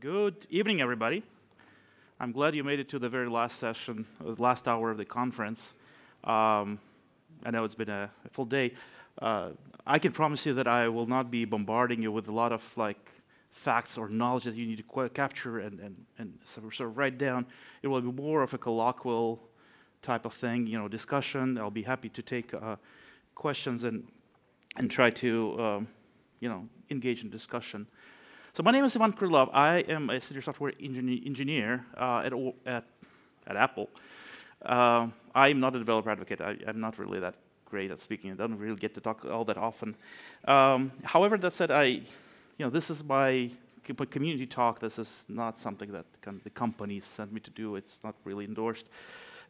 Good evening, everybody. I'm glad you made it to the very last session, uh, last hour of the conference. Um, I know it's been a, full day. Uh, I can promise you that I will not be bombarding you with a lot of like facts or knowledge that you need to capture and, and, and sort of write down. It will be more of a colloquial type of thing, you know, discussion. I'll be happy to take uh, questions and, and try to, um, you know, engage in discussion. So my name is Ivan Krylov. I am a senior software engineer uh, at, at, at, Apple. Uh, I'm not a developer advocate. I, am not really that great at speaking. I don't really get to talk all that often. Um, however, that said, I, you know, this is my community talk. This is not something that the company sent me to do. It's not really endorsed,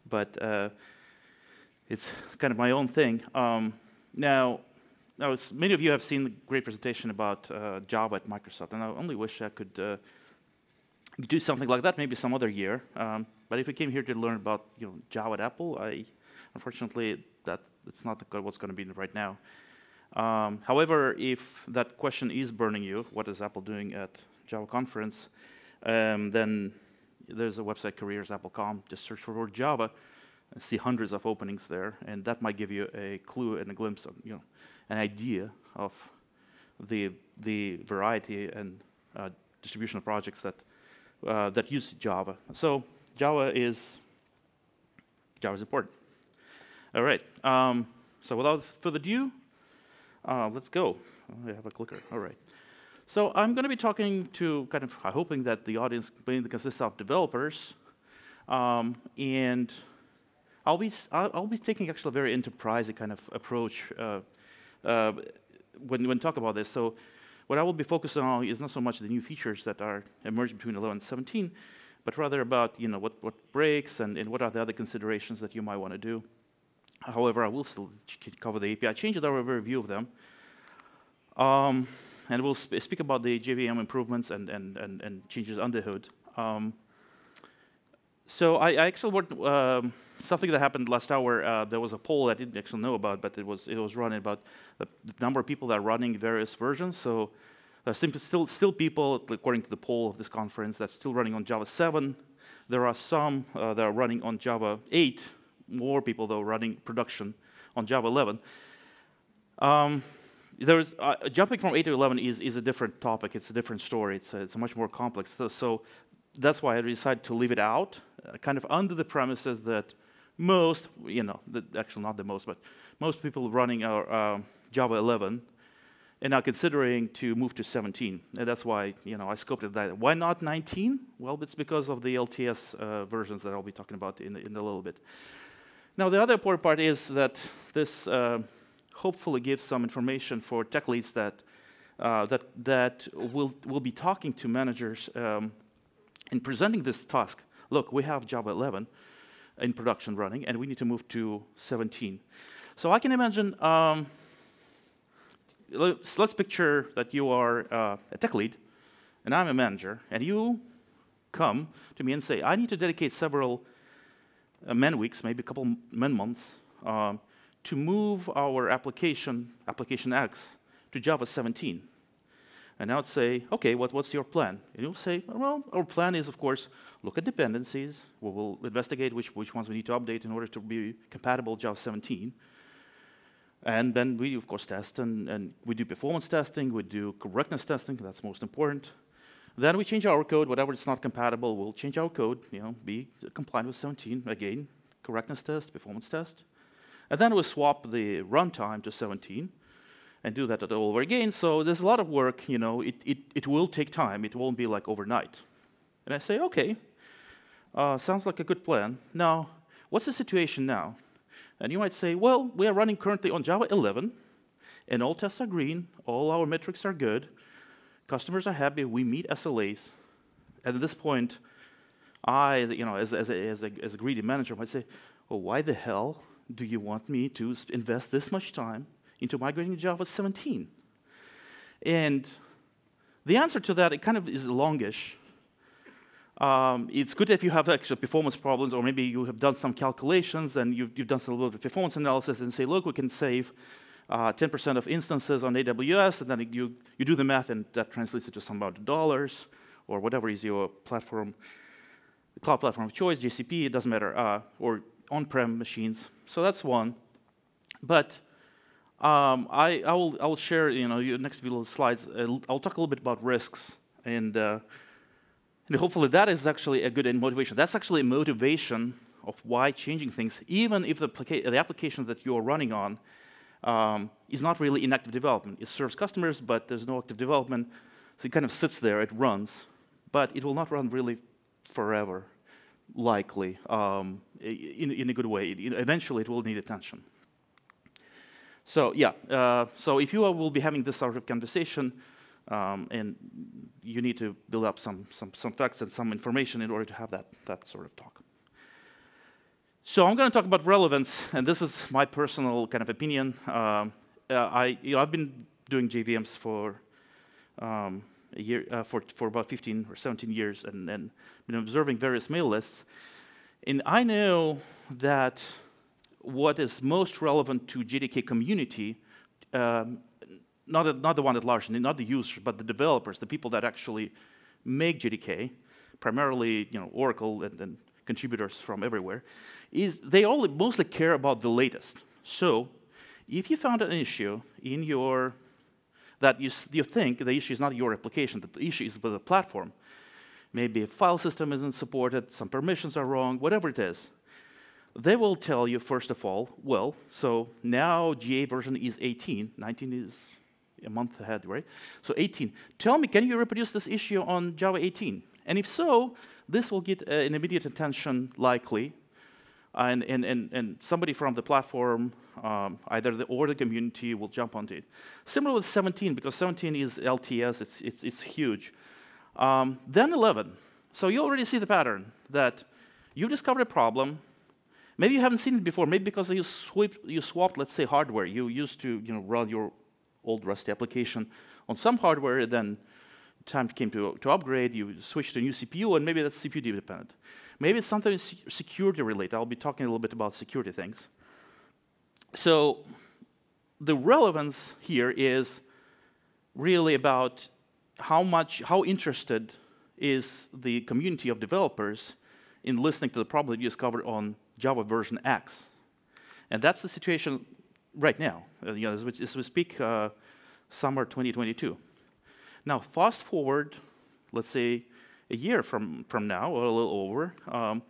but uh, it's kind of my own thing. Um, now, now, many of you have seen the great presentation about uh, Java at Microsoft, and I only wish I could uh, do something like that maybe some other year. Um, but if you came here to learn about you know, Java at Apple, I, unfortunately, that it's not what's going to be right now. Um, however, if that question is burning you, what is Apple doing at Java conference, um, then there's a website, careers.apple.com. Just search for word Java and see hundreds of openings there, and that might give you a clue and a glimpse of you know an idea of the, the variety and uh, distribution of projects that, uh, that use Java. So Java is, Java is important. All right, um, so without further ado, uh, let's go. I have a clicker, all right. So I'm going to be talking to kind of hoping that the audience mainly consists of developers, um, and I'll be I'll, I'll, be taking actually a very enterprising kind of approach uh, uh, when, when talk about this. So what I will be focusing on is not so much the new features that are emerged between 11 and 17, but rather about you know, what, what breaks and, and what are the other considerations that you might want to do. However, I will still cover the API changes, I will review of them. Um, and we'll sp speak about the JVM improvements and, and, and, and changes under the hood. Um, so I, I actually worked um, something that happened last hour. Uh, there was a poll I didn't actually know about, but it was it was running about the, number of people that are running various versions. So there's still still people, according to the poll of this conference, that's still running on Java 7. There are some uh, that are running on Java 8. More people though running production on Java 11. Um, there's uh, jumping from 8 to 11 is, is a different topic. It's a different story. It's a, it's a much more complex. So, so that's why I decided to leave it out, uh, kind of under the premises that most, you know, the, actually not the most, but most people running our uh, Java 11 and are considering to move to 17. And that's why, you know, I scoped it that. Why not 19? Well, it's because of the LTS uh, versions that I'll be talking about in, in a little bit. Now, the other important part is that this uh, hopefully gives some information for tech leads that, uh, that, that will, will be talking to managers um, in presenting this task, look, we have Java 11 in production running, and we need to move to 17. So I can imagine, um, let's, let's, picture that you are uh, a tech lead, and I'm a manager, and you come to me and say, I need to dedicate several uh, man weeks, maybe a couple man months, um, to move our application, application X, to Java 17. And I would say, okay, what, what's your plan? And you'll say, well, our plan is, of course, look at dependencies. We will investigate which, which ones we need to update in order to be compatible Java 17. And then we, of course, test, and, and we do performance testing, we do correctness testing, that's most important. Then we change our code, whatever is not compatible, we'll change our code, you know, be compliant with 17, again, correctness test, performance test. And then we swap the runtime to 17, and do that all over again. So there's a lot of work, you know, it, it, it will take time. It won't be like overnight. And I say, okay, uh, sounds like a good plan. Now, what's the situation now? And you might say, well, we are running currently on Java 11, and all tests are green, all our metrics are good, customers are happy, we meet SLAs. And at this point, I, you know, as, as, a, as, a, as a greedy manager, might say, well, why the hell do you want me to invest this much time into migrating to Java 17? And the answer to that, it kind of is longish. Um, it's good if you have actual performance problems, or maybe you have done some calculations and you've, you've done some little bit of performance analysis and say, look, we can save 10% uh, of instances on AWS, and then you, you do the math and that translates into some amount of dollars. or whatever is your platform, cloud platform of choice, GCP, it doesn't matter, uh, or on-prem machines. So that's one. But um, I, I, will, I will share, you know, your next few slides. I'll, I'll talk a little bit about risks, and, uh, and hopefully that is actually a good motivation. That's actually a motivation of why changing things, even if the, the application that you're running on um, is not really in active development. It serves customers, but there's no active development, so it kind of sits there, it runs, but it will not run really forever, likely, um, in, in, a good way. eventually, it will need attention. So yeah, uh, so if you will be having this sort of conversation, um, and you need to build up some, some, some facts and some information in order to have that, that sort of talk. So I'm going to talk about relevance, and this is my personal kind of opinion. Um, uh, I, you know, I've been doing JVMs for um, a year, uh, for, for about 15 or 17 years, and, and been observing various mail lists. And I know that what is most relevant to JDK community, um, not, not the one at large, not the users, but the developers, the people that actually make JDK, primarily you know, Oracle and, and contributors from everywhere, is they all mostly care about the latest. So if you found an issue in your, that you, you think the issue is not your application, the issue is with the platform, maybe a file system isn't supported, some permissions are wrong, whatever it is, they will tell you, first of all, well, so now GA version is 18, 19 is a month ahead, right? So 18. Tell me, can you reproduce this issue on Java 18? And if so, this will get uh, an immediate attention, likely, and, and, and, and somebody from the platform, um, either the or the community, will jump onto it. Similar with 17, because 17 is LTS, it's, it's, it's huge. Um, then 11. So you already see the pattern that you discovered a problem. Maybe you haven't seen it before, maybe because you, sweep, you swapped, let's say, hardware. You used to you know, run your old Rusty application on some hardware, then time came to, to upgrade, you switched to a new CPU, and maybe that's CPU dependent. Maybe it's something security related. I'll be talking a little bit about security things. So the relevance here is really about how much, how interested is the community of developers in listening to the problem that you discovered on Java version X. And that's the situation right now, uh, you know, as, we, as we speak, uh, summer 2022. Now, fast forward, let's say, a year from, from now, or a little over, um,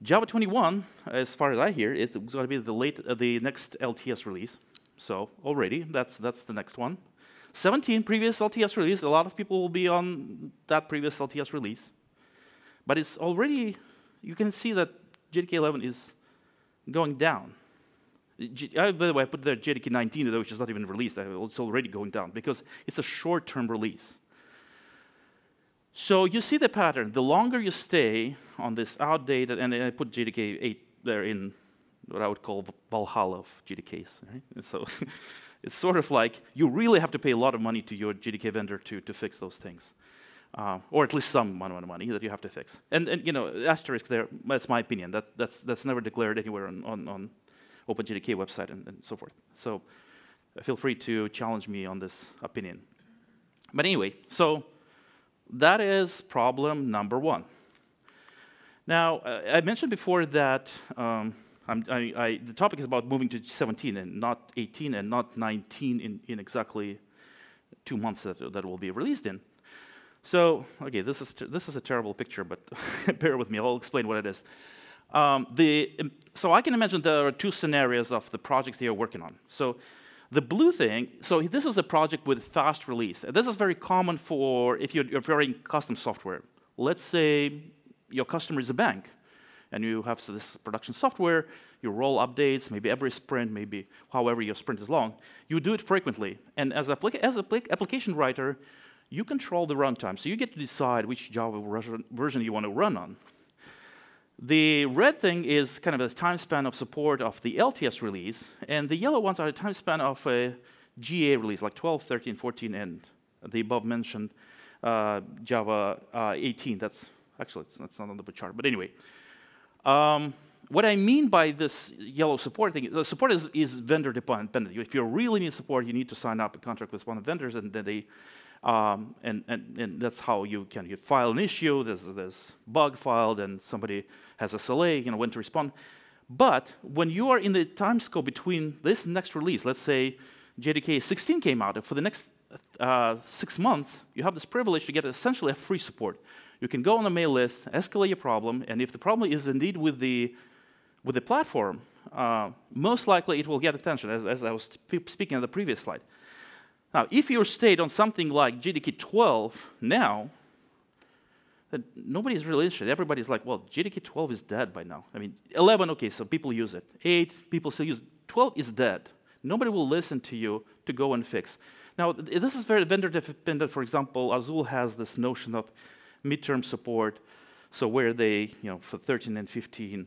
Java 21, as far as I hear, it's going to be the, late, uh, the next LTS release. So already, that's, that's the next one. 17, previous LTS release, a lot of people will be on that previous LTS release. But it's already, you can see that JDK 11 is going down. G uh, by the way, I put there JDK 19, which is not even released. It's already going down because it's a short-term release. So you see the pattern. The longer you stay on this outdated, and I put JDK 8 there in what I would call Valhalla of JDKs. Right? so it's sort of like you really have to pay a lot of money to your JDK vendor to, to fix those things. Uh, or at least some amount of money that you have to fix. And, and you know, asterisk there, that's my opinion. That, that's, that's never declared anywhere on, on, on OpenJDK website and, and so forth. So feel free to challenge me on this opinion. But anyway, so that is problem number one. Now, uh, I mentioned before that um, I, I, the topic is about moving to 17 and not 18 and not 19 in, in exactly two months that, that will be released in. So, okay, this is, this is a terrible picture, but bear with me, I'll explain what it is. Um, the, so I can imagine there are two scenarios of the projects you're working on. So the blue thing, so this is a project with fast release. This is very common for if you're, you're custom software. Let's say your customer is a bank, and you have this production software, you roll updates, maybe every sprint, maybe however your sprint is long. You do it frequently. And as applica as application writer, you control the runtime. So you get to decide which Java version you want to run on. The red thing is kind of a time span of support of the LTS release, and the yellow ones are a time span of a GA release, like 12, 13, 14, and the above mentioned uh, Java uh, 18. That's actually that's not on the chart, but anyway. Um, what I mean by this yellow support thing, the support is, is vendor dependent. If you really need support, you need to sign up a contract with one of the vendors, and then they Um, and, and, and that's how you can you file an issue, there's this bug filed, and somebody has a SLA, you know, when to respond. But when you are in the time scope between this next release, let's say JDK 16 came out, for the next uh, six months, you have this privilege to get essentially a free support. You can go on the mail list, escalate your problem, and if the problem is indeed with the, with the platform, uh, most likely it will get attention, as, as I was speaking on the previous slide. Now, if you're stayed on something like JDK 12 now, then nobody's really interested. Everybody's like, well, JDK 12 is dead by now. I mean, 11, okay, so people use it. 8, people still use it. 12 is dead. Nobody will listen to you to go and fix. Now, this is very vendor dependent. For example, Azul has this notion of midterm support, so where they, you know, for 13 and 15,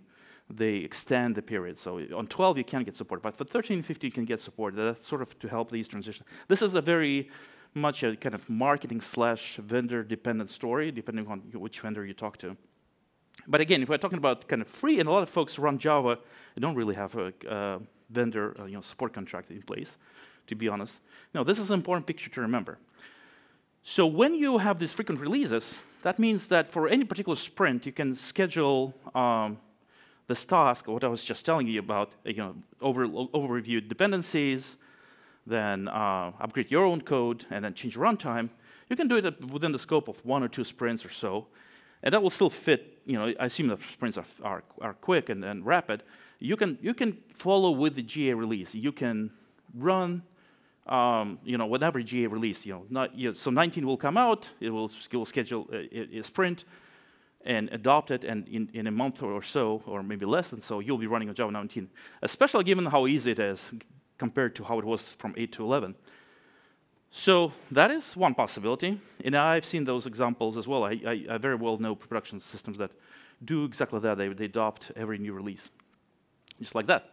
they extend the period. So on 12, you can get support, but for 13 and 15, you can get support. That's sort of to help these transitions. This is a very much a kind of marketing slash vendor dependent story, depending on which vendor you talk to. But again, if we're talking about kind of free, and a lot of folks run Java, don't really have a uh, vendor uh, you know, support contract in place, to be honest. No, this is an important picture to remember. So when you have these frequent releases, that means that for any particular sprint, you can schedule um, this task, what I was just telling you about, you know, over, overview dependencies, then uh, upgrade your own code, and then change runtime. You can do it within the scope of one or two sprints or so, and that will still fit. You know, I assume the sprints are, are, are quick and, and rapid. You can, you can follow with the GA release. You can run um, you know, whenever GA release, you know, not, you know, so 19 will come out, it will, it will schedule a, a, sprint and adopt it, and in, in a month or so, or maybe less than so, you'll be running on Java 19, especially given how easy it is compared to how it was from 8 to 11. So that is one possibility, and I've seen those examples as well. I, I, I very well know production systems that do exactly that. They, they adopt every new release, just like that.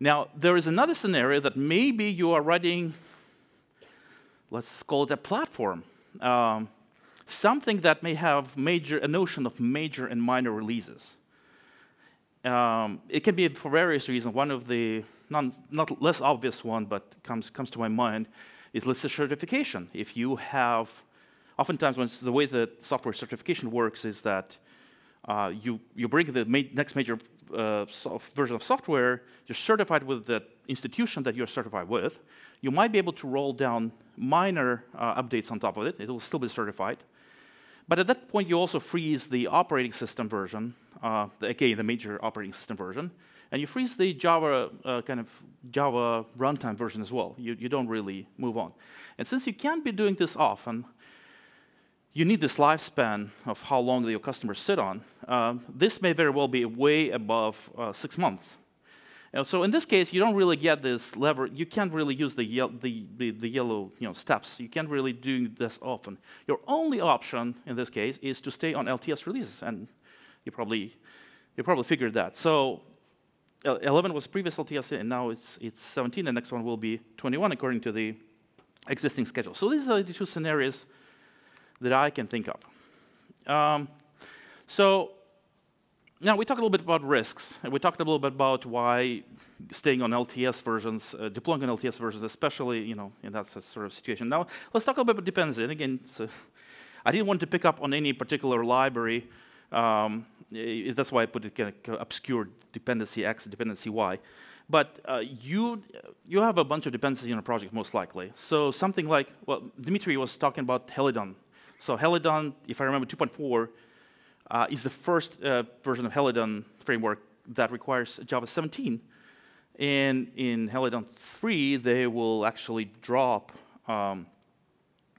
Now, there is another scenario that maybe you are writing, let's call it a platform, um, something that may have major, a notion of major and minor releases. Um, it can be for various reasons. One of the non, not less obvious one, but comes comes to my mind, is list certification. If you have, oftentimes when the way that software certification works is that uh, you you bring the ma next major uh, version of software, you're certified with the institution that you're certified with. You might be able to roll down minor uh, updates on top of it. It will still be certified. But at that point, you also freeze the operating system version, uh, again, the major operating system version, and you freeze the Java uh, kind of Java runtime version as well. You, you don't really move on. And since you can't be doing this often, you need this lifespan of how long your customers sit on. Uh, this may very well be way above uh, six months. And so in this case, you don't really get this lever. You can't really use the, the, the, the, yellow you know, steps. You can't really do this often. Your only option in this case is to stay on LTS releases, and you probably you probably figured that. So 11 was previous LTS, and now it's it's 17. The next one will be 21 according to the existing schedule. So these are the two scenarios that I can think of. Um, so now we talked a little bit about risks, and we talked a little bit about why staying on LTS versions, uh, deploying on LTS versions, especially you know in that sort of situation. Now let's talk a little bit about dependency. And again, I didn't want to pick up on any particular library. Um, that's why I put it kind of obscure dependency X, dependency Y. But uh, you, you have a bunch of dependencies in a project, most likely. So something like, well, Dimitri was talking about Helidon so Helidon, if I remember 2.4, uh, is the first uh, version of Helidon framework that requires Java 17. And in Helidon 3, they will actually drop um,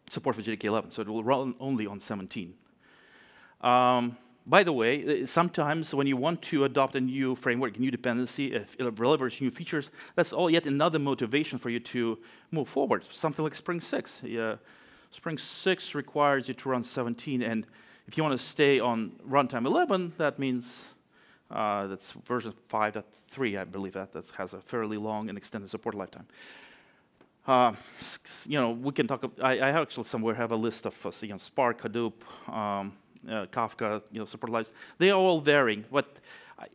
support for JDK 11, so it will run only on 17. Um, by the way, uh, sometimes when you want to adopt a new framework, new dependency, if it delivers new features, that's all yet another motivation for you to move forward. Something like Spring 6. Yeah, Spring 6 requires you to run 17, and if you want to stay on runtime 11, that means uh, that's version 5.3, I believe that, that has a fairly long and extended support lifetime. Uh, you know, we can talk. I, I actually somewhere have a list of uh, you know Spark, Hadoop, um, uh, Kafka, you know, support lives. They are all varying. But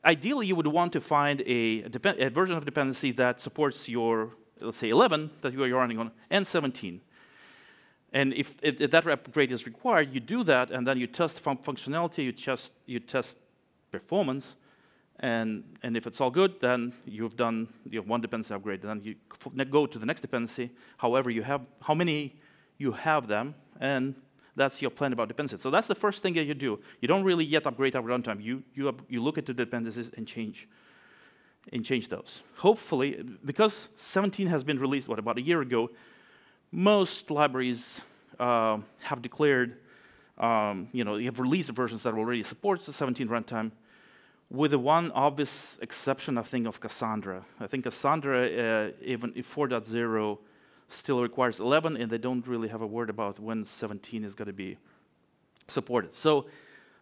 ideally, you would want to find a, a, version of dependency that supports your, let's say, 11 that you are running on, and 17. And if, if, if, that upgrade is required, you do that, and then you test fun functionality, you test, you test performance, and, and if it's all good, then you've done you one dependency upgrade. Then you go to the next dependency, however you have, how many you have them, and that's your plan about dependencies. So that's the first thing that you do. You don't really yet upgrade our runtime. You, you, you look at the dependencies and change, and change those. Hopefully, because 17 has been released, what, about a year ago, most libraries uh, have declared, um, you know, you have released versions that already supports the 17 runtime, with the one obvious exception, I think, of Cassandra. I think Cassandra, uh, even if 4.0 still requires 11, and they don't really have a word about when 17 is going to be supported. So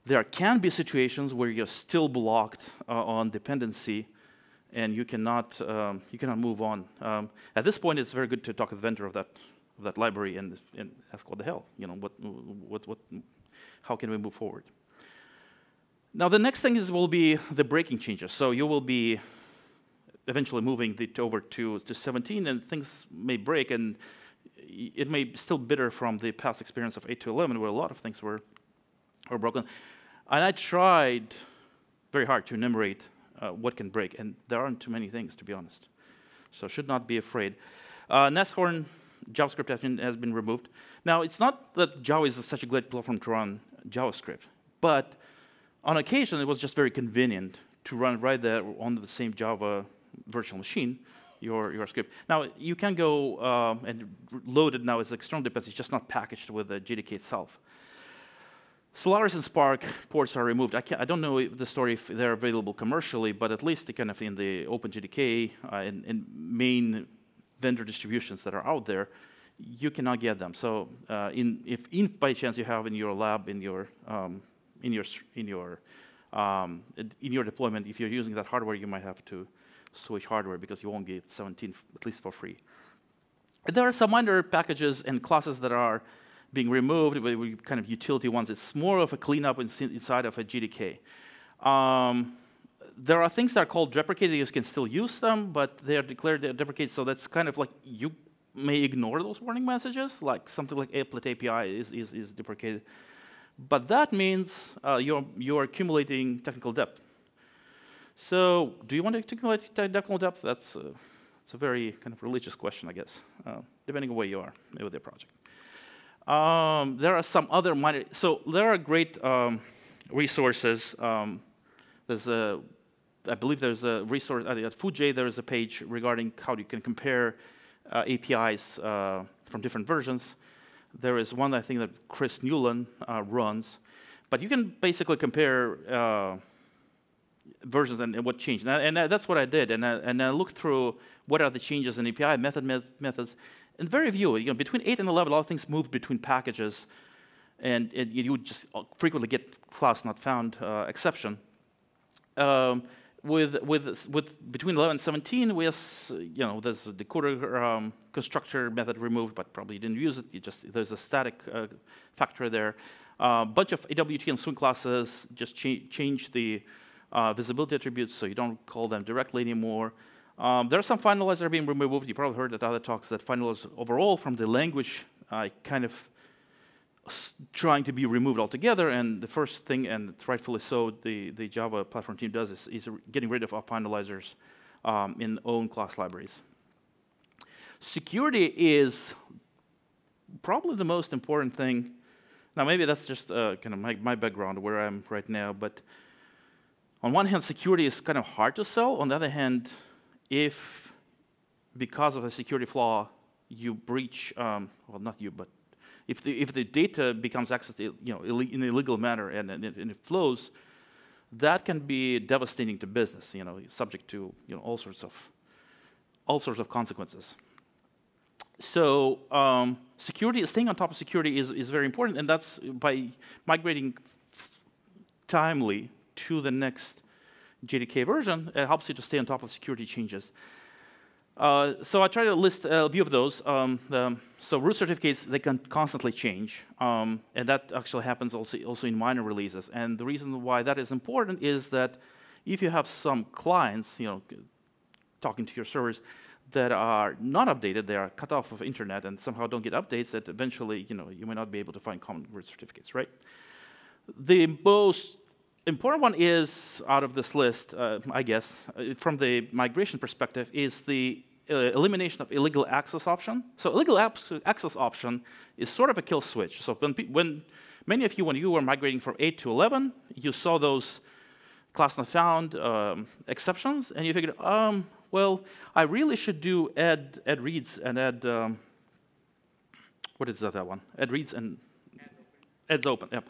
there can be situations where you're still blocked uh, on dependency, and you cannot um, you cannot move on. Um, at this point, it's very good to talk to the vendor of that of that library and, and ask what the hell, you know, what, what, what, how can we move forward? Now the next thing is will be the breaking changes. So you will be eventually moving it over to, to 17 and things may break and it may still bitter from the past experience of 8 to 11 where a lot of things were, were broken. And I tried very hard to enumerate uh, what can break and there aren't too many things to be honest. So should not be afraid. Uh, Nashorn JavaScript has been removed. Now, it's not that Java is such a great platform to run JavaScript, but on occasion, it was just very convenient to run right there on the same Java virtual machine, your, your script. Now, you can go um, and load it now as external dependency, it's just not packaged with the JDK itself. Solaris and SPARC ports are removed. I, I, don't know if the story if they're available commercially, but at least kind of in the OpenJDK uh, and, and main vendor distributions that are out there, you cannot get them. So uh, in, if in, by chance you have in your lab, in your, um, in your, in your, um, in your deployment, if you're using that hardware, you might have to switch hardware because you won't get 17 at least for free. There are some minor packages and classes that are being removed, but kind of utility ones. It's more of a cleanup inside of a JDK. Um, there are things that are called deprecated. You can still use them, but they are declared deprecated. So that's kind of like you may ignore those warning messages, like something like applet API is, is, is deprecated. But that means uh, you're, you're accumulating technical debt. So do you want to accumulate technical debt? That's a, it's a very kind of religious question, I guess, uh, depending on where you are with your project. Um, there are some other minor, so there are great um, resources. Um, there's a I believe there's a resource at Foojay. There is a page regarding how you can compare uh, APIs uh, from different versions. There is one I think that Chris Newland uh, runs, but you can basically compare uh, versions and, and, what changed. And, and, that's what I did. And I, and I looked through what are the changes in API method methods. And very few. You know, between 8 and 11, a lot of things moved between packages, and, and you would just frequently get class not found uh, exception. Um, with with with between 11 and 17, we have, you know there's the decoder um, constructor method removed, but probably didn't use it. You just there's a static uh, factor there. A uh, bunch of AWT and swing classes just cha change the uh, visibility attributes, so you don't call them directly anymore. Um, there are some finalizers being removed. You probably heard at other talks that finalizers overall from the language kind of trying to be removed altogether. And the first thing, and rightfully so, the, the Java platform team does is, is getting rid of our finalizers um, in own class libraries. Security is probably the most important thing. Now, maybe that's just uh, kind of my, my background, where I'm right now, but on one hand, security is kind of hard to sell. On the other hand, if because of a security flaw, you breach, um, well, not you, but if the, if the data becomes accessed you know, in an illegal manner and, and, it, and it flows, that can be devastating to business, you know, subject to you know, all, sorts of, all sorts of consequences. So um, security, staying on top of security is, is very important, and that's by migrating timely to the next JDK version, it helps you to stay on top of security changes. Uh, so I try to list a few of those. Um, the, so root certificates, they can constantly change. Um, and that actually happens also, also in minor releases. And the reason why that is important is that if you have some clients, you know, talking to your servers, that are not updated, they are cut off of internet and somehow don't get updates that eventually, you know, you may not be able to find common root certificates, right? The most important one is, out of this list, uh, I guess, uh, from the migration perspective, is the uh, elimination of illegal access option. So illegal access option is sort of a kill switch. So when, when many of you, when you were migrating from 8 to 11, you saw those class not found um, exceptions, and you figured, um, well, I really should do add, add reads and add, um, what is that, that one? Add reads and adds open, yeah,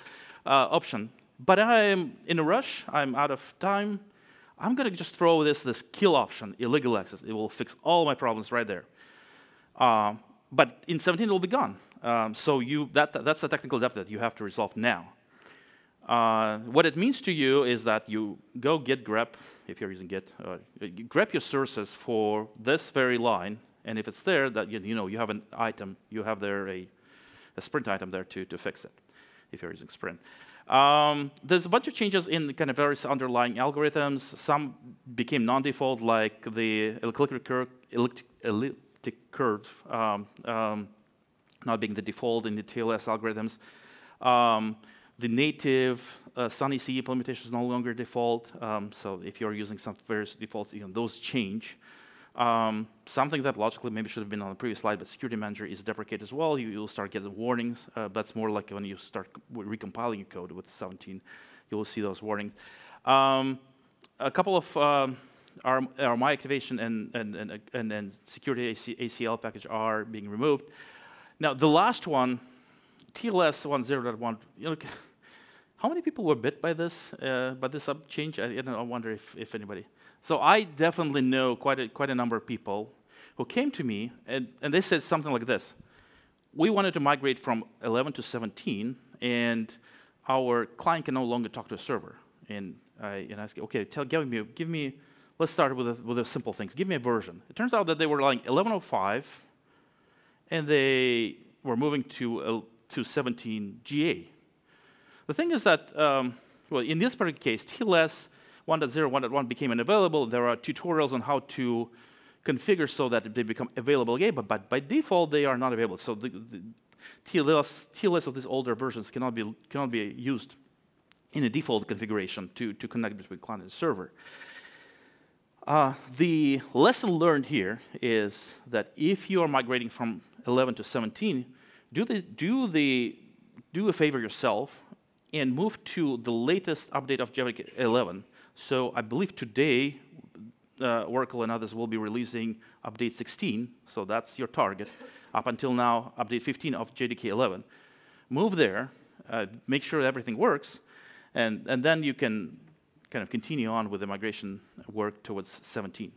uh, option. But I'm in a rush, I'm out of time, I'm going to just throw this, this kill option, illegal access. It will fix all my problems right there. Um, but in 17, it will be gone. Um, so you, that, that's a technical debt that you have to resolve now. Uh, what it means to you is that you go git grep, if you're using git, uh, grep your sources for this very line, and if it's there, that you, you know you have an item, you have there a, a sprint item there to, to fix it, if you're using sprint. Um, there's a bunch of changes in kind of various underlying algorithms. Some became non-default, like the elliptic curve, um, um, not being the default in the TLS algorithms. Um, the native uh, SunEC implementation is no longer default. Um, so if you're using some various defaults, you know, those change. Um, something that logically maybe should have been on the previous slide, but Security Manager is deprecated as well. You, will start getting warnings. Uh, that's more like when you start recompiling your code with 17, you will see those warnings. Um, a couple of um, our, our My Activation and, and, and, and, and Security AC, ACL package are being removed. Now, the last one, TLS 1.0.1, you know, how many people were bit by this, uh, by this change? I, I, wonder if, if anybody. So I definitely know quite a, quite a number of people who came to me and, and they said something like this. We wanted to migrate from 11 to 17, and our client can no longer talk to a server. And I, and I asked, okay, tell, give me, give me, let's start with, a, with the simple things. Give me a version. It turns out that they were like 11.05, and they were moving to, uh, to 17 GA. The thing is that, um, well, in this particular case, TLS 1.0, 1.1 became unavailable. There are tutorials on how to configure so that they become available again, but, but by default, they are not available. So the, the TLS, TLS of these older versions cannot be, cannot be used in a default configuration to, to connect between client and server. Uh, the lesson learned here is that if you are migrating from 11 to 17, do, the, do, the, do a favor yourself and move to the latest update of Java 11 so I believe today, uh, Oracle and others will be releasing update 16, so that's your target. Up until now, update 15 of JDK 11. Move there, uh, make sure everything works, and, and then you can kind of continue on with the migration work towards 17.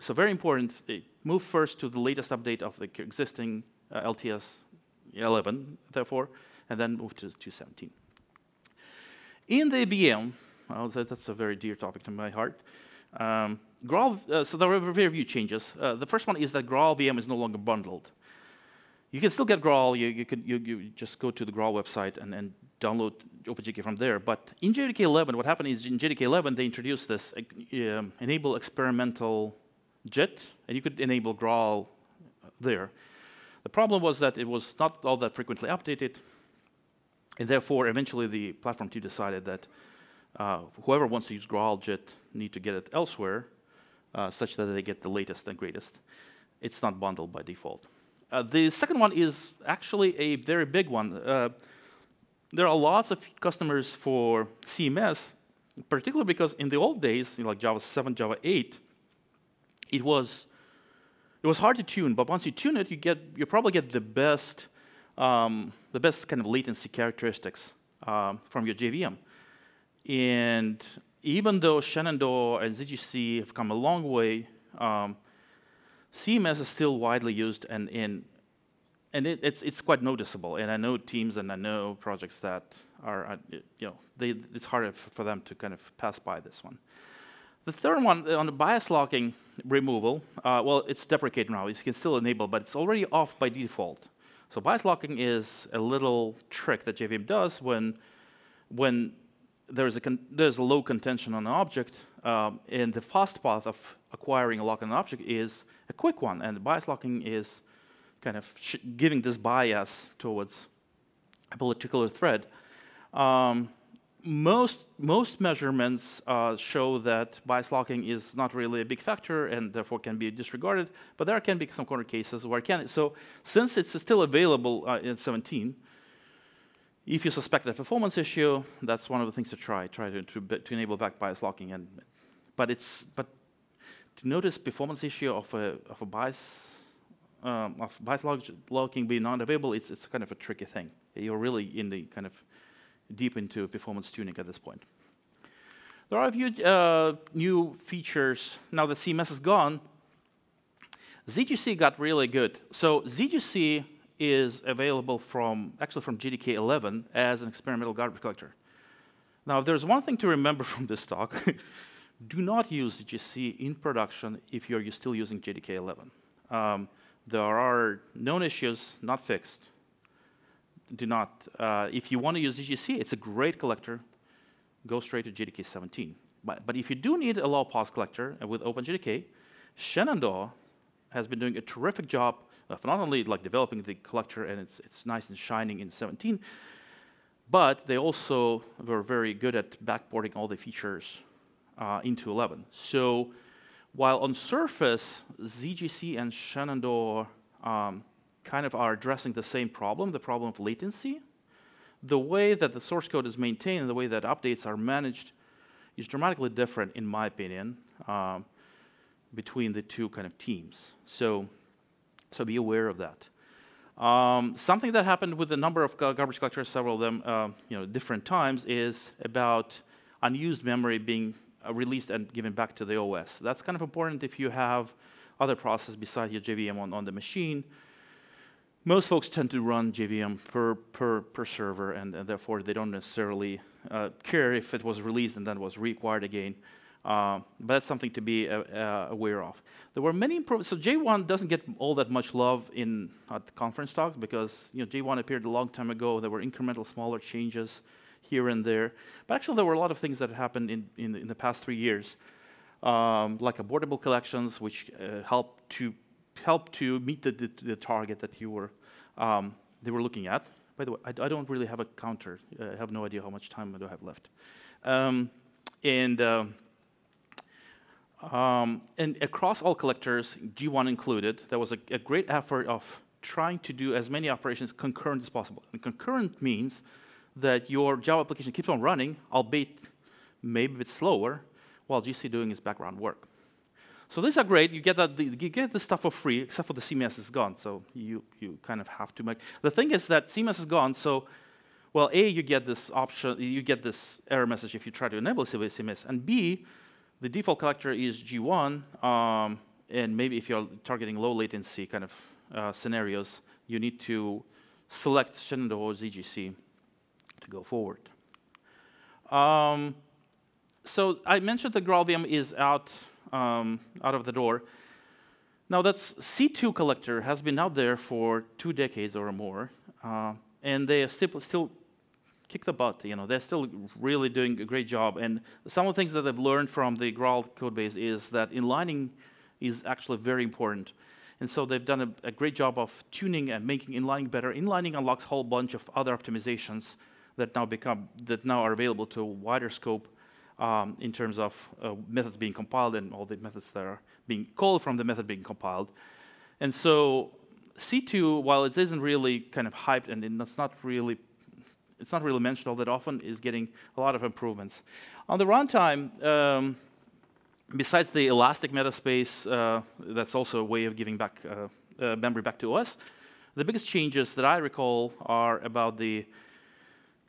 So very important, uh, move first to the latest update of the existing uh, LTS 11, therefore, and then move to, to 17. In the VM, well, that, that's a very dear topic to my heart. Um, Graal, uh, so there are very few changes. Uh, the first one is that Graal VM is no longer bundled. You can still get Graal. You, you can you, you just go to the Graal website and, and download OpenJDK from there. But in JDK 11, what happened is in JDK 11 they introduced this uh, enable experimental JIT, and you could enable Graal there. The problem was that it was not all that frequently updated, and therefore eventually the platform team decided that uh, whoever wants to use GraalJIT need to get it elsewhere, uh, such that they get the latest and greatest. It's not bundled by default. Uh, the second one is actually a very big one. Uh, there are lots of customers for CMS, particularly because in the old days, you know, like Java 7, Java 8, it was it was hard to tune, but once you tune it, you get you probably get the best um, the best kind of latency characteristics um, from your JVM. And even though Shenandoah and ZGC have come a long way, um, CMS is still widely used and in and it, it's it's quite noticeable. And I know teams and I know projects that are uh, you know they, it's hard for them to kind of pass by this one. The third one on the bias locking removal, uh, well, it's deprecated now. You can still enable, but it's already off by default. So bias locking is a little trick that JVM does when when there's a, there's a low contention on an object, Um, and the fast path of acquiring a lock on an object is a quick one, and bias locking is kind of giving this bias towards a particular thread. Um, most, most measurements uh, show that bias locking is not really a big factor and therefore can be disregarded, but there can be some corner cases where it can. So since it's still available uh, in 17, if you suspect a performance issue, that's one of the things to try, try to, to, to enable back bias locking. And, but, it's, but to notice performance issue of a, of a bias, um, of bias locking being not available, it's, it's kind of a tricky thing. You're really in the kind of deep into performance tuning at this point. There are a few uh, new features. Now that CMS is gone, ZGC got really good. So ZGC is available from, actually from JDK 11 as an experimental garbage collector. Now, if there's one thing to remember from this talk, do not use ZGC in production if you're still using JDK 11. Um, there are known issues not fixed do not, uh, if you want to use ZGC, it's a great collector. Go straight to JDK 17. But, but if you do need a low pause collector with OpenJDK, Shenandoah has been doing a terrific job not only like developing the collector and it's, it's nice and shining in 17, but they also were very good at backporting all the features uh, into 11. So while on surface, ZGC and Shenandoah um, kind of are addressing the same problem, the problem of latency. The way that the source code is maintained and the way that updates are managed is dramatically different, in my opinion, um, between the two kind of teams. So, so be aware of that. Um, something that happened with a number of garbage collectors, several of them, uh, you know, different times, is about unused memory being uh, released and given back to the OS. That's kind of important if you have other processes besides your JVM on, on the machine most folks tend to run JVM per, per, per server, and, and therefore they don't necessarily uh, care if it was released and then was reacquired again. Uh, but that's something to be uh, uh aware of. There were many improvements. So G1 doesn't get all that much love in at conference talks because you know G1 appeared a long time ago. There were incremental, smaller changes here and there. But actually, there were a lot of things that happened in, in, in the past three years, um, like abortable collections, which uh, helped to help to meet the, the, the target that you were um, they were looking at. By the way, I, I don't really have a counter. I have no idea how much time I do have left. Um, and uh, um, and across all collectors, G1 included, there was a, a, great effort of trying to do as many operations concurrent as possible. And concurrent means that your Java application keeps on running, albeit maybe a bit slower, while GC doing its background work. So these are great. You get that you get this stuff for free, except for the CMS is gone. So you you kind of have to make. The thing is that CMS is gone. So, well, a you get this option, you get this error message if you try to enable CMS, and b, the default collector is G1, um, and maybe if you're targeting low latency kind of uh, scenarios, you need to select Shenandoah or ZGC to go forward. Um, so I mentioned the GraalVM is out um, out of the door. Now that's C2 collector has been out there for two decades or more, uh, and they still still kick the butt. You know, they're still really doing a great job. And some of the things that I've learned from the Graal codebase is that inlining is actually very important. And so they've done a, a, great job of tuning and making inlining better. Inlining unlocks a whole bunch of other optimizations that now become that now are available to a wider scope um, in terms of uh, methods being compiled and all the methods that are being called from the method being compiled. And so C2, while it isn't really kind of hyped and it's not really it's not really mentioned all that often, is getting a lot of improvements. On the runtime, um, besides the elastic metaspace, uh, that's also a way of giving back uh, uh, memory back to us. The biggest changes that I recall are about the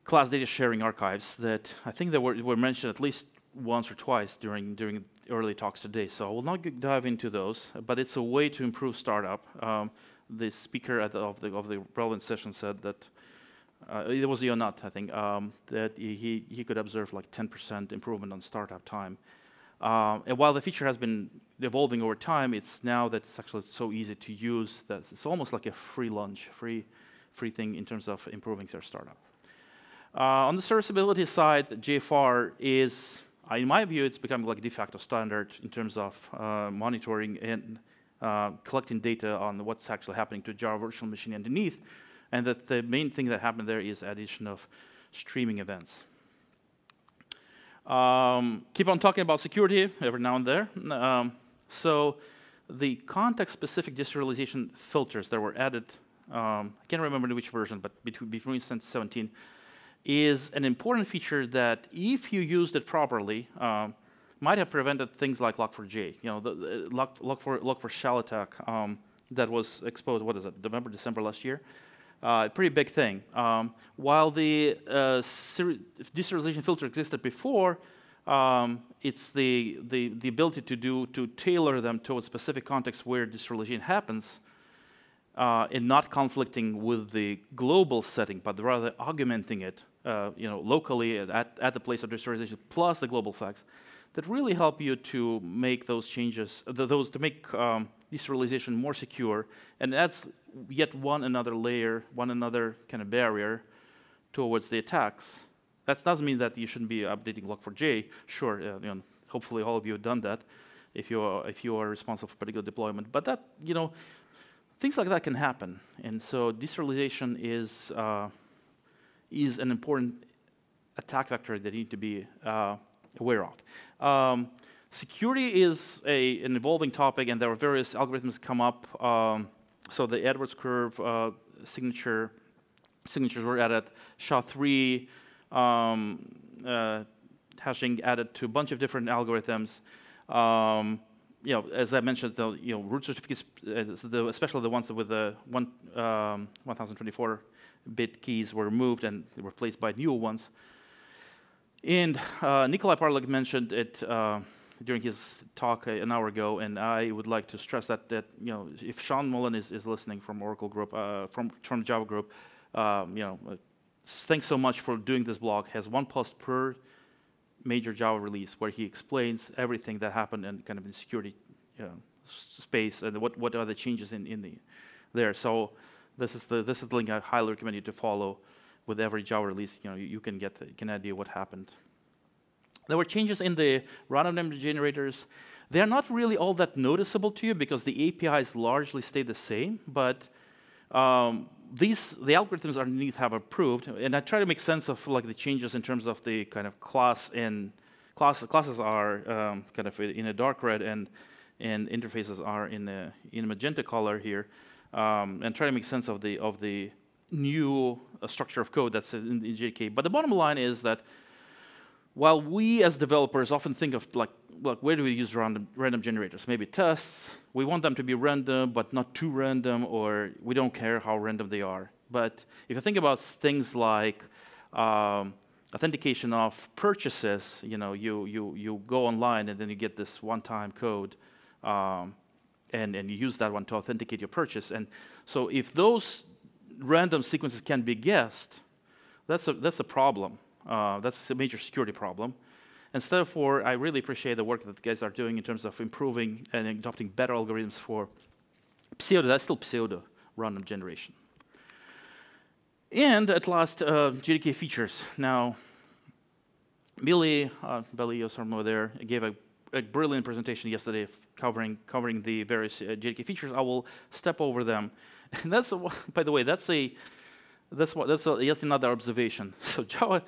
class data sharing archives that I think that were, were mentioned at least once or twice during, during early talks today. So I will not dive into those, but it's a way to improve startup. Um, the speaker the, of, the, of the relevant session said that uh, it was Ionut, I think, um, that he, he could observe like 10% improvement on startup time. Um, and while the feature has been evolving over time, it's now that it's actually so easy to use that it's almost like a free lunch, free, free thing in terms of improving their startup. Uh, on the serviceability side, JFR is uh, in my view, it's becoming like a de facto standard in terms of uh, monitoring and uh, collecting data on what's actually happening to Java virtual machine underneath, and that the main thing that happened there is addition of streaming events. Um, keep on talking about security every now and there. Um, so the context-specific deserialization filters that were added, um, I can't remember which version, but between, between 17, is an important feature that if you used it properly, um, might have prevented things like Log4j, you know, the, the Log, Log4, Log4Shell attack um, that was exposed, what is it, November, December last year? Uh, pretty big thing. Um, while the uh, deserialization filter existed before, um, it's the, the, the ability to do to tailor them towards specific contexts where deserialization happens uh, and not conflicting with the global setting, but rather augmenting it uh, you know, locally at, at the place of deserialization plus the global facts that really help you to make those changes, those to make um, deserialization more secure, and that's yet one another layer, one another kind of barrier towards the attacks. That doesn't mean that you shouldn't be updating log4j. Sure, uh, you know, hopefully all of you have done that if you are if you are responsible for particular deployment. But that you know, things like that can happen, and so deserialization is uh, is an important attack vector that you need to be uh, aware of. Um, security is a, an evolving topic, and there are various algorithms come up. Um, so the Edwards curve uh, signature signatures were added. SHA-3 um, uh, hashing added to a bunch of different algorithms. Um, you know, as I mentioned, the you know root certificates, uh, the, especially the ones with the one um, 1024 bit keys were removed and replaced by newer ones. And uh, Nicolai Parlog mentioned it uh, during his talk an hour ago, and I would like to stress that that you know if Sean Mullan is, is listening from Oracle Group, uh, from from Java Group, um, you know, uh, thanks so much for doing this blog. Has one post per major Java release where he explains everything that happened in kind of in security you know, space and what what are the changes in in the there. So this is the this is the link I highly recommend you to follow. With every Java release, you know you, you can get you can idea what happened. There were changes in the random number generators. They're not really all that noticeable to you because the APIs largely stay the same, but um, these the algorithms underneath have approved, and I try to make sense of like the changes in terms of the kind of class and class, classes are um, kind of in a dark red and and interfaces are in a in magenta color here, um, and try to make sense of the of the new uh, structure of code that's in, in JDK. But the bottom line is that while we as developers often think of like, look, where do we use random, random generators? Maybe tests. We want them to be random, but not too random, or we don't care how random they are. But if you think about things like um, authentication of purchases, you know, you, you, you go online and then you get this one-time code, um, and, and you use that one to authenticate your purchase. And so if those random sequences can be guessed, that's a, that's a problem. Uh, that's a major security problem. And therefore, I really appreciate the work that guys are doing in terms of improving and adopting better algorithms for pseudo, that's still pseudo random generation. And at last, uh, JDK features. Now, Billy, uh, Billy Yosormo there, gave a, a, brilliant presentation yesterday covering, covering the various uh, JDK features. I will step over them. And that's, a, by the way, that's a, that's, what, that's a, yet another observation. So Java,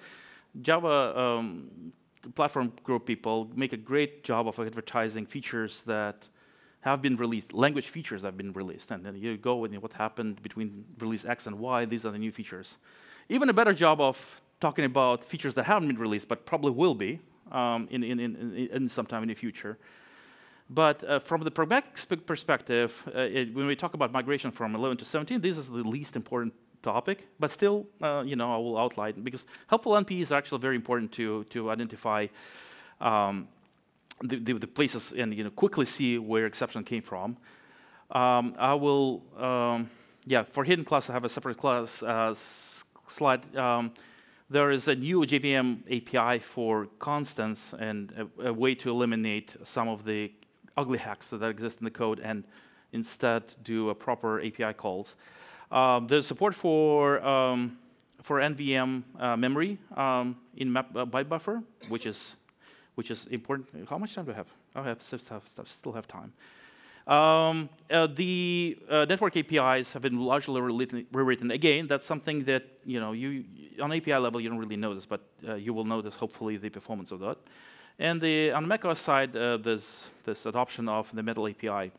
Java um, platform group people make a great job of advertising features that have been released, language features that have been released. And then you go and what happened between release X and Y, these are the new features. Even a better job of talking about features that haven't been released, but probably will be um, in, in, in, in, sometime in the future. But uh, from the pragmatic perspective, uh, it, when we talk about migration from 11 to 17, this is the least important topic, but still, uh, you know, I will outline because helpful NP is actually very important to to identify um, the, the, the, places and you know quickly see where exception came from. Um, I will, um, yeah, for hidden class, I have a separate class uh, slide. Um, there is a new JVM API for constants and a, a way to eliminate some of the ugly hacks that exist in the code and instead do a proper API calls. Um, support for um, for NVM uh, memory um, in map uh, byte buffer, which is which is important. How much time do I have? I have still have time. Um, uh, the uh, network APIs have been largely rewritten. Again, that's something that you know you on API level you don't really notice, but uh, you will notice hopefully the performance of that. And the, on the macOS side, uh, there's this adoption of the Metal API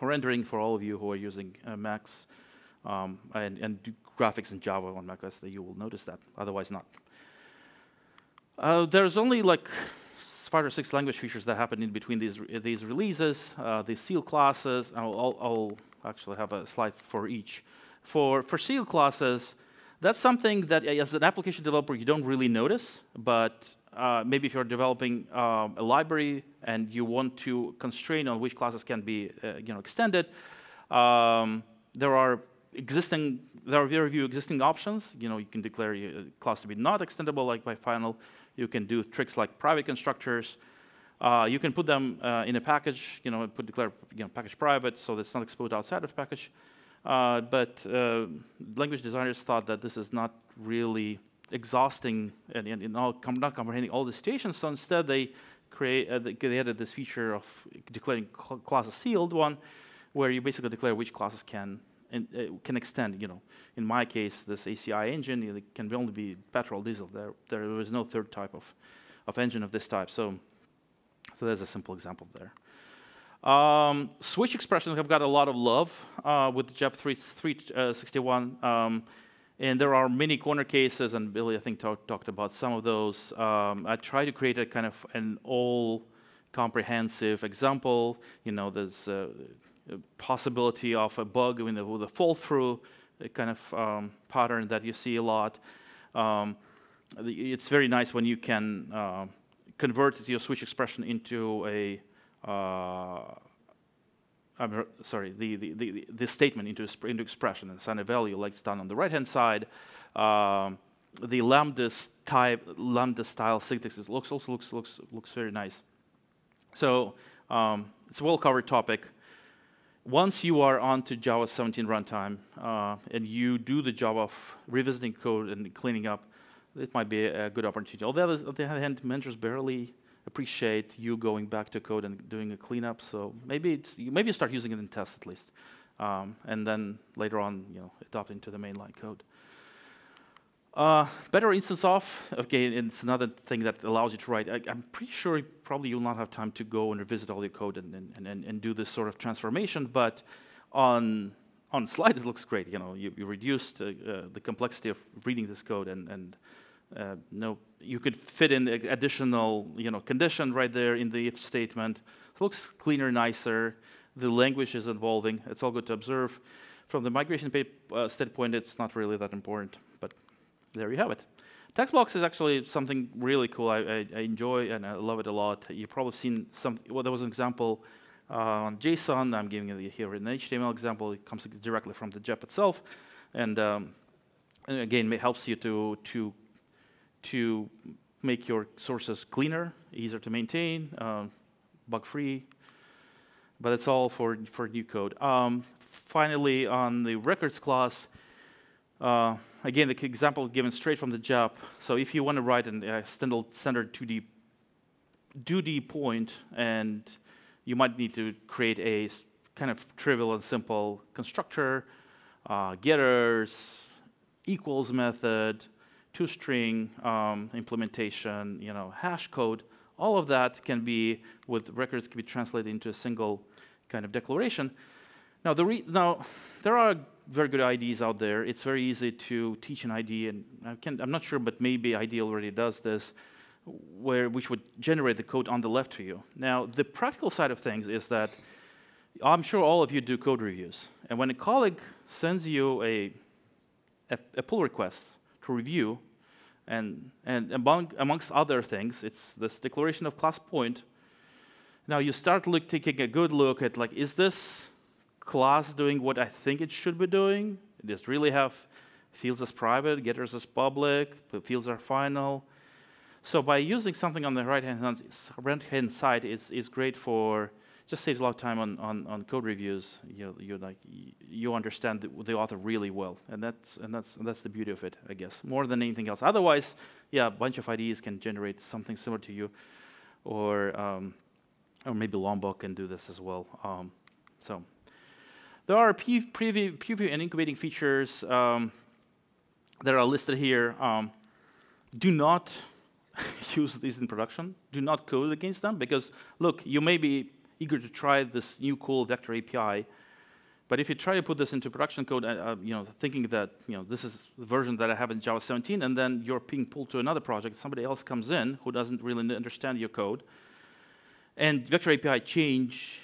rendering for all of you who are using uh, Macs um, and, and graphics in Java on macOS. That you will notice that. Otherwise, not. Uh, there's only like five or six language features that happen in between these, these releases, uh, the seal classes. I'll, I'll, I'll, actually have a slide for each. For, for seal classes, that's something that as an application developer you don't really notice, but uh, maybe if you're developing um, a library and you want to constrain on which classes can be uh, you know, extended, um, there are existing, there are very few existing options. You know, you can declare a class to be not extendable like by final. You can do tricks like private constructors. Uh, you can put them uh, in a package, you know, put declare you know, package private so that's not exposed outside of package. Uh, but uh, language designers thought that this is not really exhausting and, and, and all, com not comprehending all the situations. So instead, they create uh, they added this feature of declaring cl classes sealed one, where you basically declare which classes can and, uh, can extend. You know, in my case, this ACI engine can only be petrol, diesel. There, there is no third type of, of engine of this type. So, so there's a simple example there. Um, switch expressions have got a lot of love uh, with JEP 361. Uh, um, and there are many corner cases, and Billy, I think, talk, talked about some of those. Um, I try to create a kind of an all comprehensive example. You know, there's uh, possibility of a bug with a fall through kind of um, pattern that you see a lot. Um, it's very nice when you can uh, convert your switch expression into a uh, sorry, the, the, the, the, statement into, into expression and assign a value like it's done on the right-hand side. Um, the lambda type, lambda style syntax looks also looks looks looks very nice. So um, it's a well-covered topic once you are onto Java 17 runtime uh, and you do the job of revisiting code and cleaning up, it might be a, good opportunity. On the, other, hand, mentors barely appreciate you going back to code and doing a cleanup. So maybe it's, maybe you start using it in tests at least, um, and then later on, you know, adopt into the mainline code. Uh, better instance of, okay, it's another thing that allows you to write. I, am pretty sure probably you'll not have time to go and revisit all your code and, and, and, and do this sort of transformation, but on, on slide it looks great. You know, you, you reduced uh, uh, the complexity of reading this code and, and uh, no, you could fit in additional you know, condition right there in the if statement. It looks cleaner, nicer. The language is evolving. It's all good to observe. From the migration uh, standpoint, it's not really that important there you have it. Text blocks is actually something really cool. I, I, I, enjoy and I love it a lot. You've probably seen some, well, there was an example uh, on JSON. I'm giving you here an HTML example. It comes directly from the JEP itself. And, um, and again, it helps you to, to, to make your sources cleaner, easier to maintain, uh, bug-free. But it's all for, for new code. Um, finally, on the records class, uh, again, the example given straight from the JEP. So if you want to write a standard 2D, 2D point, and you might need to create a kind of trivial and simple constructor, uh, getters, equals method, toString um, implementation, you know, hash code, all of that can be, with records, can be translated into a single kind of declaration. Now, the now there are very good IDEs out there. It's very easy to teach an IDE, and I am not sure, but maybe IDE already does this, where which would generate the code on the left for you. Now, the practical side of things is that I'm sure all of you do code reviews, and when a colleague sends you a, a, a pull request to review, and, and among, amongst other things, it's this declaration of class point. Now you start look, taking a good look at like, is this class doing what I think it should be doing. Just really have fields as private, getters as public, fields are final. So by using something on the right-hand right hand side is, is great for, just saves a lot of time on, on, on code reviews. You, you, like, you understand the, the, author really well, and that's, and, that's, and that's the beauty of it, I guess, more than anything else. Otherwise, yeah, a bunch of IDEs can generate something similar to you or um, or maybe Lombok can do this as well. Um, so there are preview, and incubating features um, that are listed here. Um, do not use these in production. Do not code against them because, look, you may be eager to try this new cool vector API, but if you try to put this into production code, uh, uh, you know, thinking that you know this is the version that I have in Java 17, and then you're being pulled to another project, somebody else comes in who doesn't really understand your code, and vector API change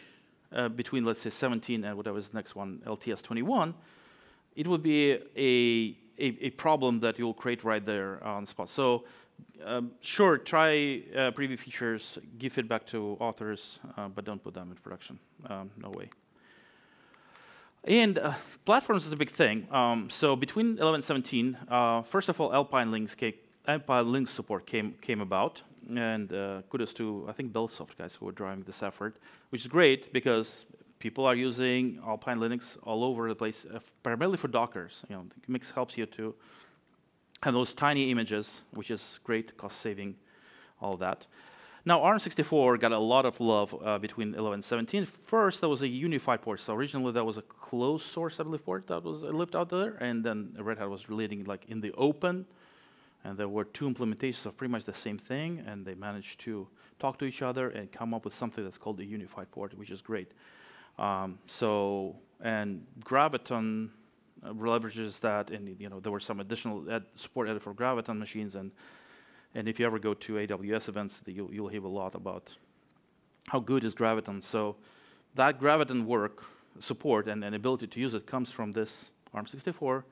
uh, between let's say 17 and whatever is the next one, LTS 21, it would be a a, a problem that you'll create right there on the spot. So um, sure, try uh, preview features, give feedback to authors, uh, but don't put them in production. Um, no way. And uh, platforms is a big thing. Um, so between 11 and 17, uh, first of all, Alpine Linux, Alpine Linux support came, came about. And uh, kudos to, I think, Bellsoft guys who are driving this effort, which is great because people are using Alpine Linux all over the place, uh, primarily for Dockers. You know, Mix helps you to have those tiny images, which is great, cost saving, all that. Now, ARM64 got a lot of love uh, between 11 and 17. First, there was a unified port. So originally, that was a closed source, I believe, port that was lived out there. And then Red Hat was relating like in the open. And there were two implementations of pretty much the same thing. And they managed to talk to each other and come up with something that's called the unified port, which is great. Um, so, and Graviton uh, leverages that. And, you know, there were some additional support added for Graviton machines. and and if you ever go to AWS events, you'll, you'll hear a lot about how good is Graviton. So that Graviton work, support, and, and ability to use it comes from this ARM64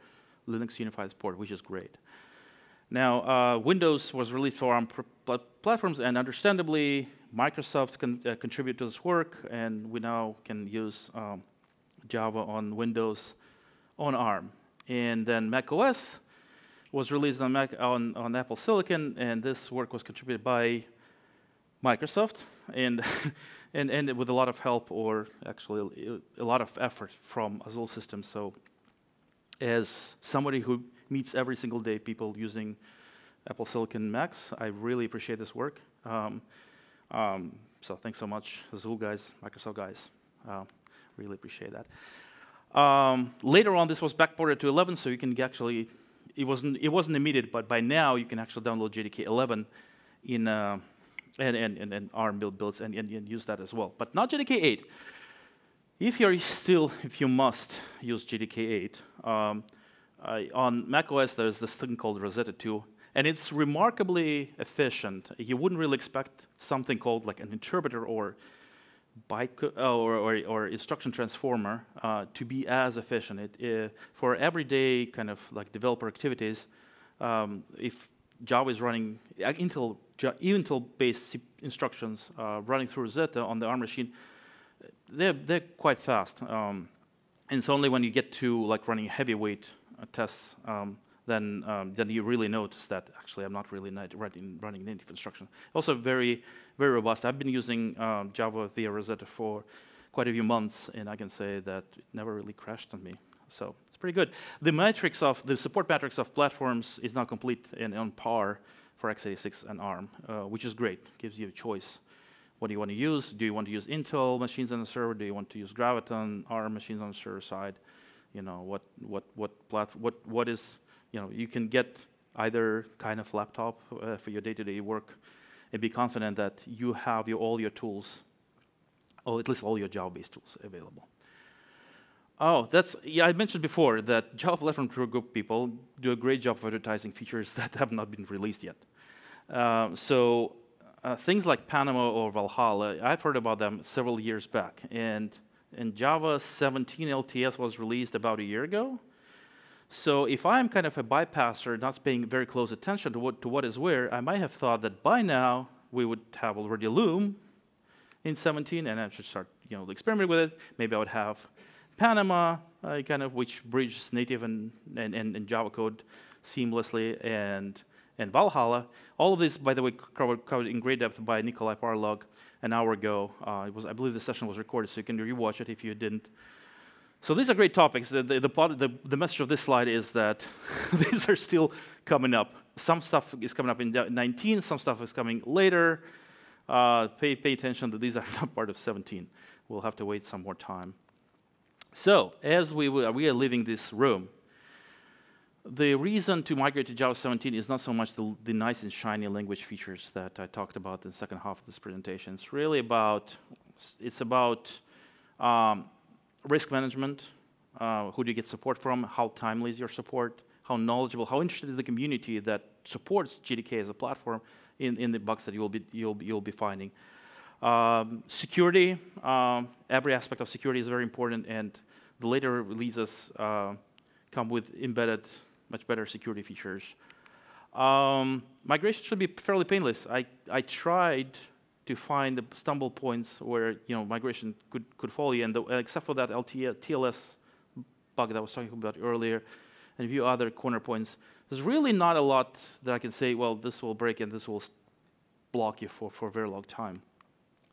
Linux Unified support, which is great. Now, uh, Windows was released for ARM platforms, and understandably, Microsoft can uh, contribute to this work, and we now can use um, Java on Windows on ARM. And then macOS was released on, Mac, on, on Apple Silicon, and this work was contributed by Microsoft, and, and, and with a lot of help, or actually a lot of effort from Azul Systems. So as somebody who meets every single day people using Apple Silicon Macs, I really appreciate this work. Um, um, so thanks so much, Azul guys, Microsoft guys. Uh, really appreciate that. Um, later on, this was backported to 11, so you can actually it wasn't it wasn't immediate, but by now you can actually download JDK 11 in uh, and, and, and, and ARM build builds and, and, and, use that as well. But not JDK 8. If you're still, if you must use JDK8, um, uh, on macOS there's this thing called Rosetta 2, and it's remarkably efficient. You wouldn't really expect something called like an interpreter or uh, or, or, or, instruction transformer uh, to be as efficient. It, uh, for everyday kind of like developer activities, um, if Java is running uh, Intel Intel-based instructions uh, running through Rosetta on the ARM machine, they're they're quite fast. Um, and it's only when you get to like running heavyweight uh, tests um, then um, then you really notice that actually I'm not really writing, running native instruction. Also very very robust. I've been using um, Java via Rosetta for quite a few months, and I can say that it never really crashed on me. So it's pretty good. The matrix of the support matrix of platforms is now complete and on par for x86 and ARM, uh, which is great. Gives you a choice. What do you want to use? Do you want to use Intel machines on the server? Do you want to use Graviton ARM machines on the server side? You know what what what plat what what is you know, you can get either kind of laptop uh, for your day-to-day -day work and be confident that you have your, all your tools, or at least all your Java-based tools available. Oh, that's, yeah, I mentioned before that Java Platform Group people do a great job of advertising features that have not been released yet. Uh, so uh, things like Panama or Valhalla, I've heard about them several years back. And, and Java 17 LTS was released about a year ago. So if I'm kind of a bypasser, not paying very close attention to what, to what is where, I might have thought that by now we would have already Loom in 17, and I should start you know, experimenting with it. Maybe I would have Panama, uh, kind of which bridges native and, and, and, Java code seamlessly, and, and Valhalla. All of this, by the way, covered, covered in great depth by Nicolai Parlog an hour ago. Uh, it was, I believe the session was recorded, so you can rewatch it if you didn't. So these are great topics. The, the, the, the, message of this slide is that these are still coming up. Some stuff is coming up in 19, some stuff is coming later. uh, pay, pay attention that these are not part of 17. We'll have to wait some more time. So, as we, we are leaving this room, the reason to migrate to Java 17 is not so much the, the, nice and shiny language features that I talked about in the second half of this presentation. It's really about, it's about um, risk management, uh, who do you get support from, how timely is your support, how knowledgeable, how interested is the community that supports JDK as a platform in, in the bugs that you'll be, you'll, you'll be finding. Um, security, um, every aspect of security is very important, and the later releases uh, come with embedded, much better security features. Um, migration should be fairly painless. I, I tried to find the stumble points where you know migration could, could fall and the, except for that TLS bug that I was talking about earlier, and a few other corner points, there's really not a lot that I can say, well, this will break and this will block you for, for a very long time.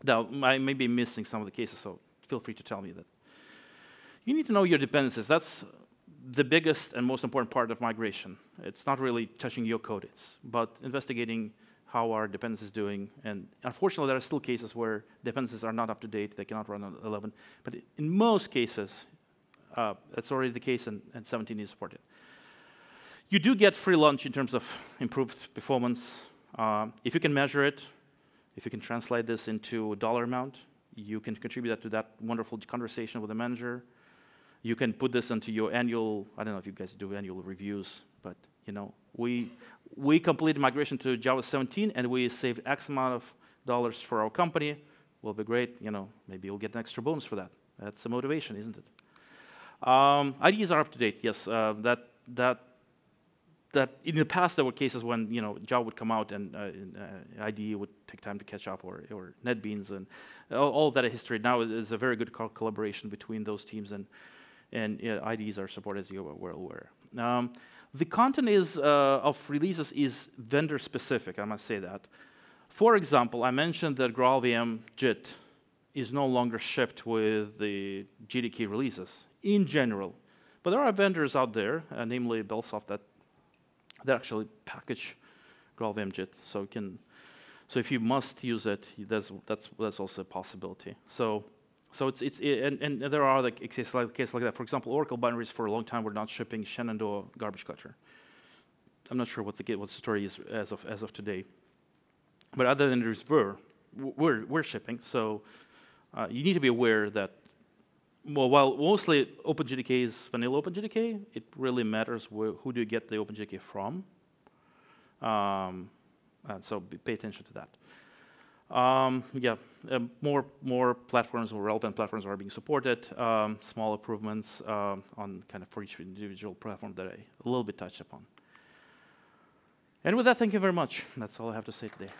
Now, I may be missing some of the cases, so feel free to tell me that. You need to know your dependencies. That's the biggest and most important part of migration. It's not really touching your code, it's about investigating how our dependencies doing. And unfortunately, there are still cases where dependencies are not up to date, they cannot run on 11. But in most cases, uh, that's already the case, and, and 17 is supported. You do get free lunch in terms of improved performance. Uh, if you can measure it, if you can translate this into a dollar amount, you can contribute that to that wonderful conversation with the manager. You can put this into your annual, I don't know if you guys do annual reviews, but you know, we, we completed migration to Java 17 and we saved X amount of dollars for our company. Will be great, you know, maybe you'll get an extra bonus for that. That's a motivation, isn't it? Um, IDEs are up to date, yes. Uh, that, that that in the past there were cases when you know Java would come out and, uh, uh, IDE would take time to catch up, or, or NetBeans and all, all that history. Now there's a very good co collaboration between those teams, and and IDEs are supported as you are well aware. Um, the content is uh, of releases is vendor specific. I must say that. For example, I mentioned that GraalVM JIT is no longer shipped with the JDK releases in general. But there are vendors out there, uh, namely Bellsoft, that they actually package GraalVM JIT, so can. So if you must use it, that's that's that's also a possibility. So. So it's it's it, and, and there are like cases like cases like that. For example, Oracle binaries for a long time were not shipping Shenandoah garbage collector. I'm not sure what the what the story is as of as of today. But other than there's were we're we're shipping. So uh, you need to be aware that well, while mostly OpenJDK is vanilla OpenJDK, it really matters who do you get the OpenJDK from. Um, and so pay attention to that. Um, yeah, um, more more platforms, more relevant platforms are being supported. Um, small improvements um, on kind of for each individual platform that I a little bit touched upon. And with that, thank you very much. That's all I have to say today.